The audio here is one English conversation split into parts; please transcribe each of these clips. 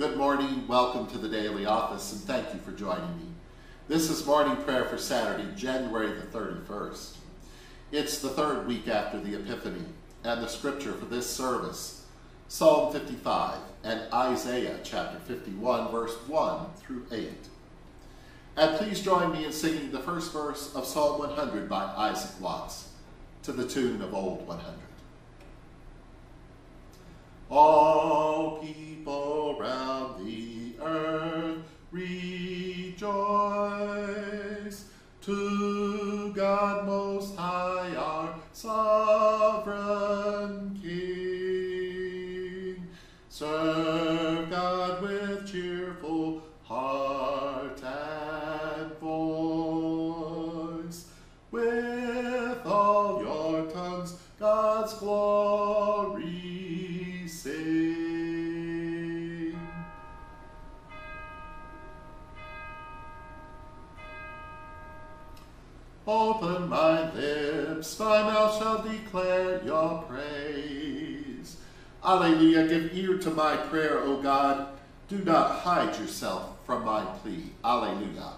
Good morning, welcome to the Daily Office, and thank you for joining me. This is morning prayer for Saturday, January the 31st. It's the third week after the Epiphany, and the scripture for this service, Psalm 55 and Isaiah chapter 51, verse 1 through 8. And please join me in singing the first verse of Psalm 100 by Isaac Watts to the tune of Old 100. All declare your praise. Alleluia, give ear to my prayer, O God. Do not hide yourself from my plea. Alleluia.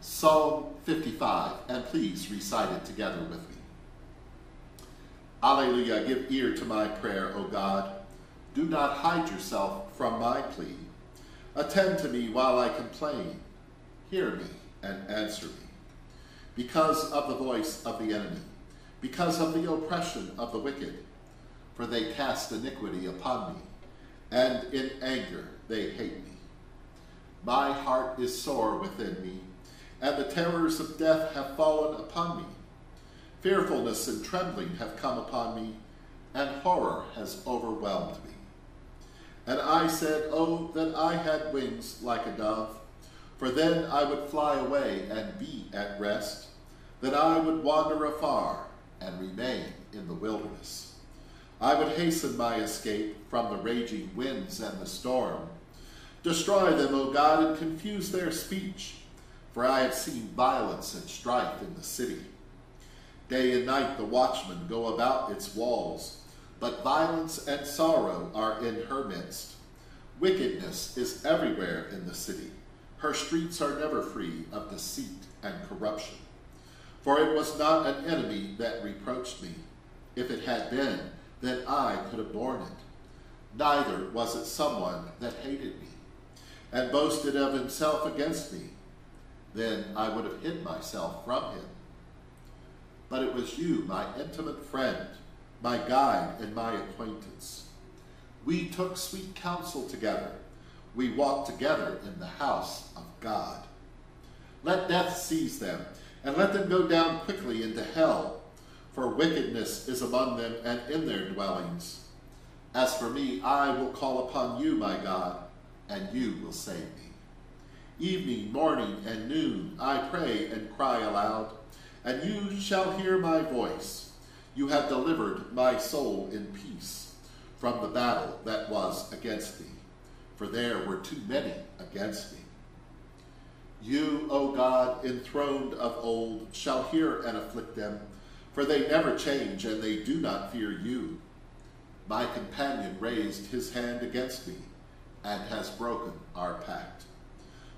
Psalm 55, and please recite it together with me. Alleluia, give ear to my prayer, O God. Do not hide yourself from my plea. Attend to me while I complain. Hear me and answer me. Because of the voice of the enemy, because of the oppression of the wicked, for they cast iniquity upon me, and in anger they hate me. My heart is sore within me, and the terrors of death have fallen upon me. Fearfulness and trembling have come upon me, and horror has overwhelmed me. And I said, Oh, that I had wings like a dove, for then I would fly away and be at rest, that I would wander afar and remain in the wilderness. I would hasten my escape from the raging winds and the storm. Destroy them, O God, and confuse their speech, for I have seen violence and strife in the city. Day and night the watchmen go about its walls, but violence and sorrow are in her midst. Wickedness is everywhere in the city. Her streets are never free of deceit and corruption. For it was not an enemy that reproached me. If it had been, then I could have borne it. Neither was it someone that hated me and boasted of himself against me. Then I would have hid myself from him. But it was you, my intimate friend, my guide and my acquaintance. We took sweet counsel together. We walked together in the house of God. Let death seize them, and let them go down quickly into hell, for wickedness is among them and in their dwellings. As for me, I will call upon you, my God, and you will save me. Evening, morning, and noon I pray and cry aloud, and you shall hear my voice. You have delivered my soul in peace from the battle that was against me, for there were too many against me. You, O God, enthroned of old, shall hear and afflict them, for they never change, and they do not fear you. My companion raised his hand against me, and has broken our pact.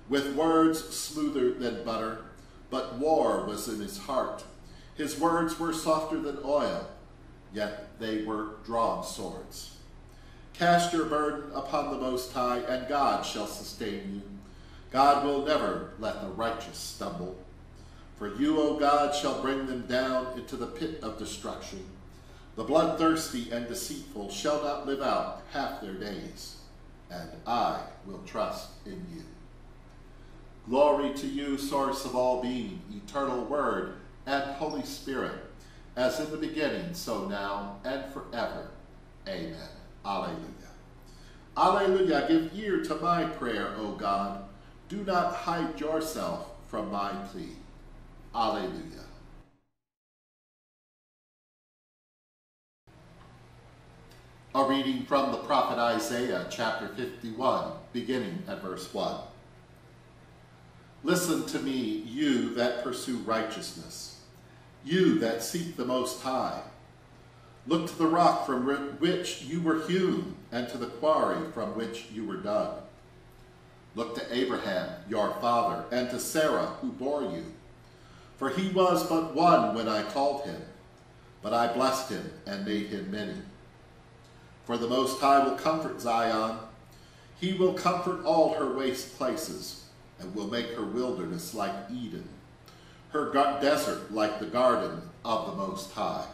With words smoother than butter, but war was in his heart. His words were softer than oil, yet they were drawn swords. Cast your burden upon the Most High, and God shall sustain you. God will never let the righteous stumble. For you, O God, shall bring them down into the pit of destruction. The bloodthirsty and deceitful shall not live out half their days, and I will trust in you. Glory to you, source of all being, eternal word and Holy Spirit, as in the beginning, so now, and forever. Amen. Alleluia. Alleluia. Give ear to my prayer, O God. Do not hide yourself from my plea. Alleluia. A reading from the prophet Isaiah, chapter 51, beginning at verse 1. Listen to me, you that pursue righteousness, you that seek the Most High. Look to the rock from which you were hewn, and to the quarry from which you were dug. Look to Abraham, your father, and to Sarah, who bore you. For he was but one when I called him, but I blessed him and made him many. For the Most High will comfort Zion. He will comfort all her waste places, and will make her wilderness like Eden, her desert like the garden of the Most High.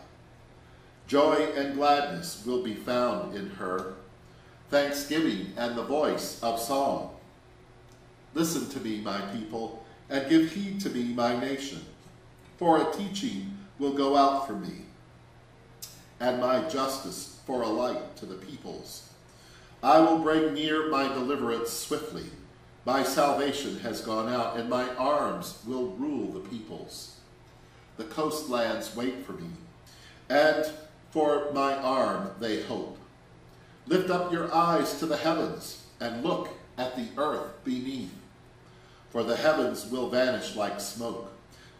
Joy and gladness will be found in her, thanksgiving and the voice of song. Listen to me, my people, and give heed to me, my nation, for a teaching will go out from me, and my justice for a light to the peoples. I will bring near my deliverance swiftly. My salvation has gone out, and my arms will rule the peoples. The coastlands wait for me, and for my arm they hope. Lift up your eyes to the heavens, and look at the earth beneath. For the heavens will vanish like smoke,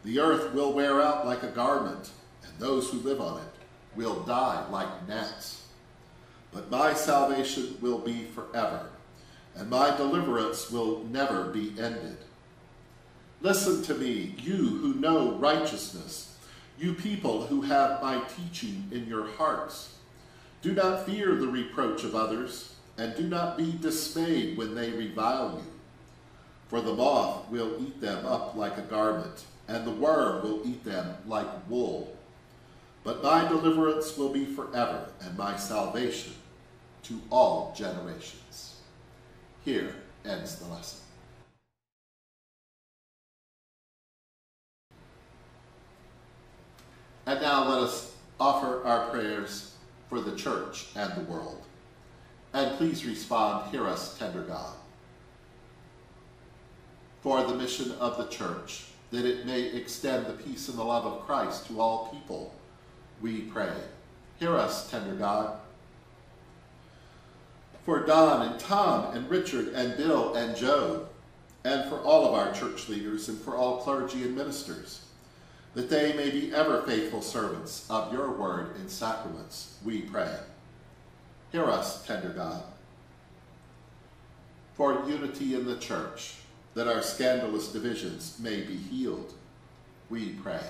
the earth will wear out like a garment, and those who live on it will die like gnats. But my salvation will be forever, and my deliverance will never be ended. Listen to me, you who know righteousness, you people who have my teaching in your hearts. Do not fear the reproach of others, and do not be dismayed when they revile you. For the moth will eat them up like a garment, and the worm will eat them like wool. But my deliverance will be forever, and my salvation to all generations. Here ends the lesson. And now let us offer our prayers for the church and the world. And please respond, Hear us, tender God for the mission of the church, that it may extend the peace and the love of Christ to all people, we pray. Hear us, tender God. For Don and Tom and Richard and Bill and Joe, and for all of our church leaders and for all clergy and ministers, that they may be ever faithful servants of your word and sacraments, we pray. Hear us, tender God. For unity in the church, that our scandalous divisions may be healed. We pray.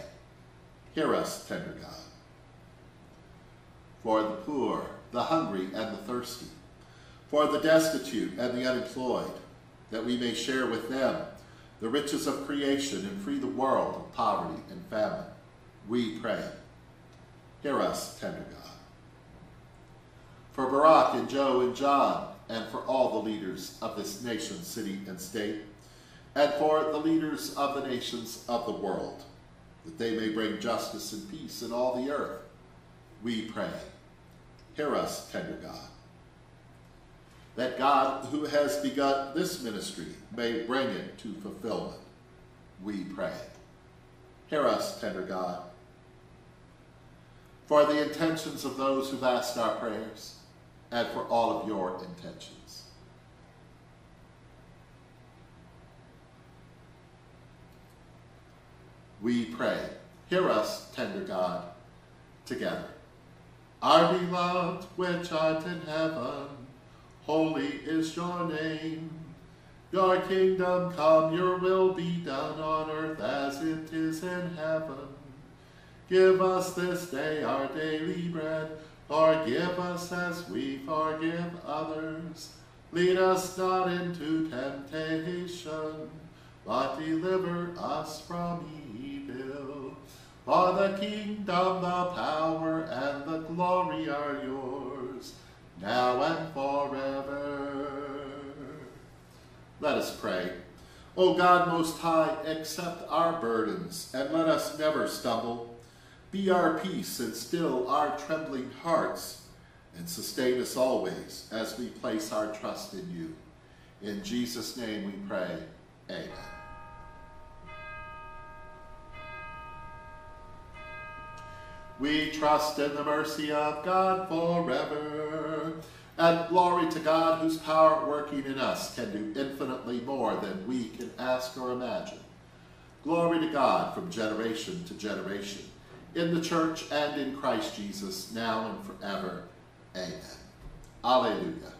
Hear us, tender God. For the poor, the hungry, and the thirsty, for the destitute and the unemployed, that we may share with them the riches of creation and free the world of poverty and famine. We pray. Hear us, tender God. For Barack and Joe and John, and for all the leaders of this nation, city, and state, and for the leaders of the nations of the world, that they may bring justice and peace in all the earth. We pray. Hear us, tender God. That God, who has begun this ministry, may bring it to fulfillment. We pray. Hear us, tender God. For the intentions of those who've asked our prayers, and for all of your intentions. We pray. Hear us, tender God, together. Our beloved, which art in heaven, holy is your name. Your kingdom come, your will be done on earth as it is in heaven. Give us this day our daily bread, forgive us as we forgive others. Lead us not into temptation, but deliver us from evil. For the kingdom, the power, and the glory are yours, now and forever. Let us pray. O God Most High, accept our burdens, and let us never stumble. Be our peace, and still our trembling hearts, and sustain us always as we place our trust in you. In Jesus' name we pray. Amen. We trust in the mercy of God forever. And glory to God, whose power working in us can do infinitely more than we can ask or imagine. Glory to God from generation to generation, in the church and in Christ Jesus, now and forever. Amen. Alleluia.